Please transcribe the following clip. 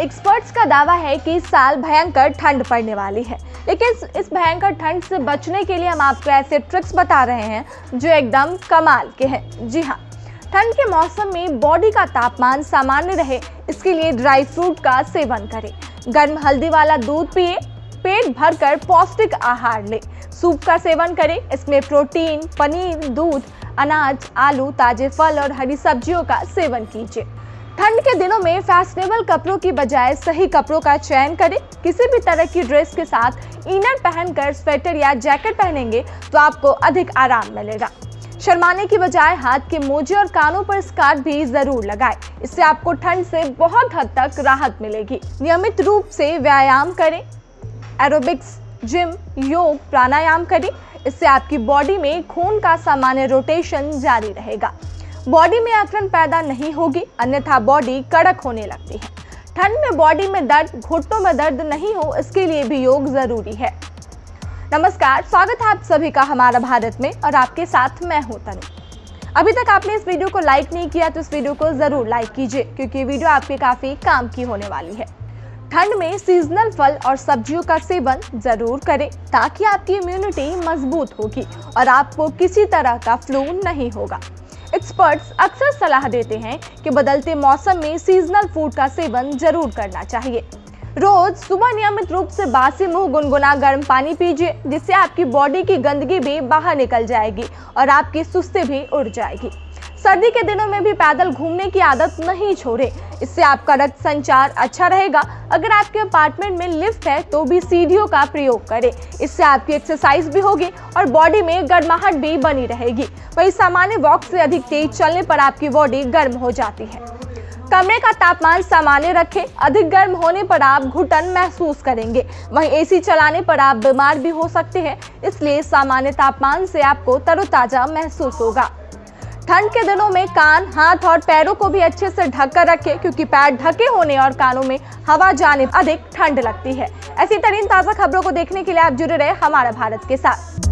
Experts का दावा है कि इस साल भयंकर ठंड पड़ने वाली है। लेकिन इस भयंकर ठंड से बचने के लिए हम आपको ऐसे ट्रिक्स बता रहे हैं जो एकदम कमाल के हैं। जी हाँ ठंड के मौसम में बॉडी का तापमान सामान्य रहे, इसके लिए ड्राई फ्रूट का सेवन करें। गर्म हल्दी वाला दूध पिए, पेट भरकर पौष्टिक आहार ले। सूप का सेवन करें, इसमें प्रोटीन पनीर, दूध, अनाज, आलू, ताजे फल और हरी सब्जियों का सेवन कीजिए। ठंड के दिनों में फैशनेबल कपड़ों की बजाय सही कपड़ों का चयन करें। किसी भी तरह की ड्रेस के साथ इनर पहनकर स्वेटर या जैकेट पहनेंगे तो आपको अधिक आराम मिलेगा। शर्माने की बजाय हाथ के मोजे और कानों पर स्कार्फ भी ज़रूर लगाएँ। इससे आपको ठंड से बहुत हद तक राहत मिलेगी। नियमित रूप से व्यायाम करें। एरोबिक्स, जिम, योग, प्राणायाम करें। इससे आपकी बॉडी में खून का सामान्य रोटेशन जारी रहेगा। बॉडी में अकड़न पैदा नहीं होगी, अन्यथा बॉडी कड़क होने लगती है। ठंड में बॉडी में दर्द, घुटनों में दर्द नहीं हो, इसके लिए भी योग ज़रूरी है। नमस्कार, स्वागत है आप सभी का हमारा भारत में और आपके साथ मैं हूँ तनु। अभी तक आपने इस वीडियो को लाइक नहीं किया तो इस वीडियो को ज़रूर लाइक कीजिए, क्योंकि वीडियो आपके काफ़ी काम की होने वाली है। ठंड में सीजनल फल और सब्जियों का सेवन ज़रूर करें, ताकि आपकी इम्यूनिटी मज़बूत होगी और आपको किसी तरह का फ्लू नहीं होगा। एक्सपर्ट्स अक्सर सलाह देते हैं कि बदलते मौसम में सीजनल फ़ूड का सेवन ज़रूर करना चाहिए। रोज सुबह नियमित रूप से बासी मुँह, गुनगुना गर्म पानी पीजिए, जिससे आपकी बॉडी की गंदगी भी बाहर निकल जाएगी और आपकी सुस्ती भी उड़ जाएगी। सर्दी के दिनों में भी पैदल घूमने की आदत नहीं छोड़े। इससे आपका रक्त संचार अच्छा रहेगा। अगर आपके अपार्टमेंट में लिफ्ट है तो भी सीढ़ियों का प्रयोग करें। इससे आपकी एक्सरसाइज भी होगी और बॉडी में गर्माहट भी बनी रहेगी। वही सामान्य वॉक से अधिक तेज चलने पर आपकी बॉडी गर्म हो जाती है। कमरे का तापमान सामान्य रखें। अधिक गर्म होने पर आप घुटन महसूस करेंगे। वहीं एसी चलाने पर आप बीमार भी हो सकते हैं। इसलिए सामान्य तापमान से आपको तरोताजा महसूस होगा। ठंड के दिनों में कान, हाथ और पैरों को भी अच्छे से ढक कर रखें, क्योंकि पैर ढके होने और कानों में हवा जाने अधिक ठंड लगती है। ऐसी तरीन ताज़ा खबरों को देखने के लिए आप जुड़े रहे हमारा भारत के साथ।